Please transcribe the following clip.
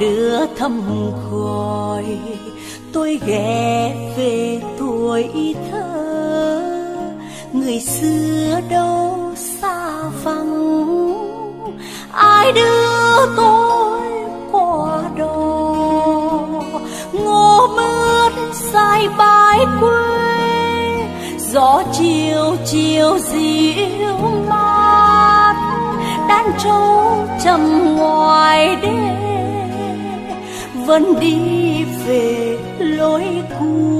đưa thăm khói tôi ghé về tuổi thơ người xưa đâu xa vắng. Ai đưa tôi qua đó ngô mướt dài bãi quê. Gió chiều chiều dịu mát. Đàn trâu trầm ngoài đê. Vẫn đi về lối cũ.